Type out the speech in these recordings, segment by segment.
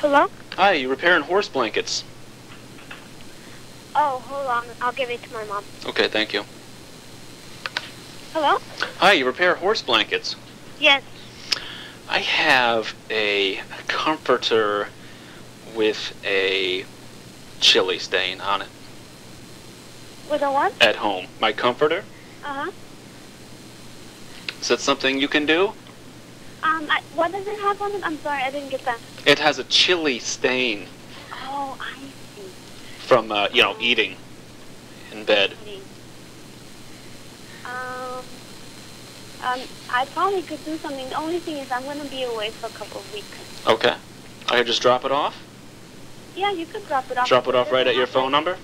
Hello? Hi, you repairing horse blankets? Oh, hold on. I'll give it to my mom. Okay, thank you. Hello? Hi, you repair horse blankets? Yes. I have a comforter with a chili stain on it With a what? at home. My comforter? Uh-huh. Is that something you can do? Um, I, what does it have on it? I'm sorry, I didn't get that. It has a chili stain Oh, I see. from, uh, you know, eating in bed. Um, um, I probably could do something. The only thing is I'm going to be away for a couple of weeks. Okay. I could just drop it off? Yeah, you could drop it off. Drop it off right at your phone number?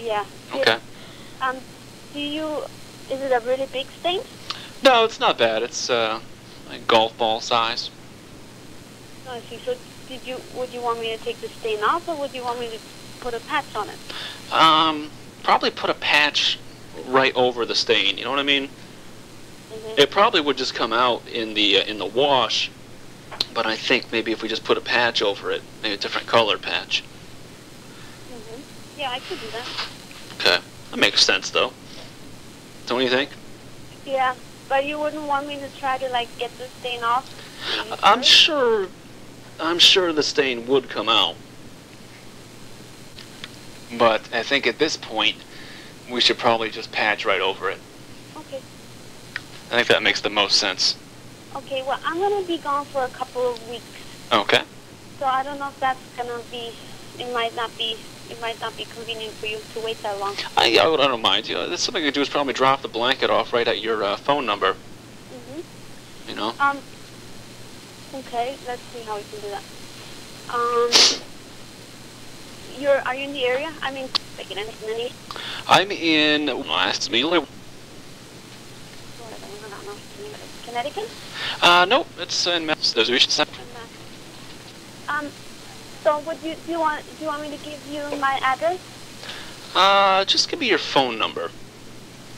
Yeah. Okay. Um, do you, is it a really big stain? No, it's not bad. It's, uh, like golf ball size. I see. So did you, would you want me to take the stain off or would you want me to put a patch on it? Um, probably put a patch right over the stain. You know what I mean? Mm-hmm. It probably would just come out in the uh, in the wash, but I think maybe if we just put a patch over it, maybe a different color patch. hmm Yeah, I could do that. Okay, that makes sense though. Don't you think? Yeah, but you wouldn't want me to try to like get the stain off? I'm sure. I'm sure the stain would come out. But I think at this point, we should probably just patch right over it. Okay. I think that makes the most sense. Okay. Well, I'm gonna be gone for a couple of weeks, Okay. so I don't know if that's gonna be. It might not be. It might not be convenient for you to wait that long. I, I, would- I don't mind. You know, that's something you could do is probably drop the blanket off right at your uh, phone number. hmm You know. Um. Okay. Let's see how we can do that. Um. You're. Are you in the area? I mean, like in any. In I'm in last. Connecticut? Uh, nope. It's in Massachusetts. There's a Um, so would you do you want do you want me to give you my address, Uh, just give me your phone number.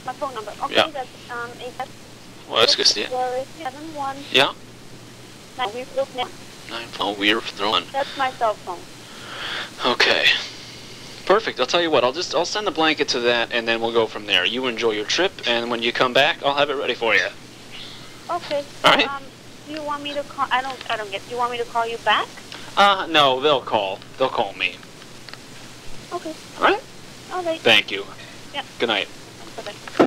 my phone number? Okay, Yeah. that's um eight Well, that's good. Yeah. seven one Yeah. nine. We look now. Nine. Oh, we're throwing. That's my cell phone. Okay. Perfect. I'll tell you what. I'll just I'll send the blanket to that, and then we'll go from there. You enjoy your trip, and when you come back, I'll have it ready for you. Okay. All right. Um, do you want me to call? I don't. I don't get. Do you want me to call you back? Uh, no, they'll call. They'll call me. Okay. All right. All right. Thank you. Yeah. Good night. Bye bye.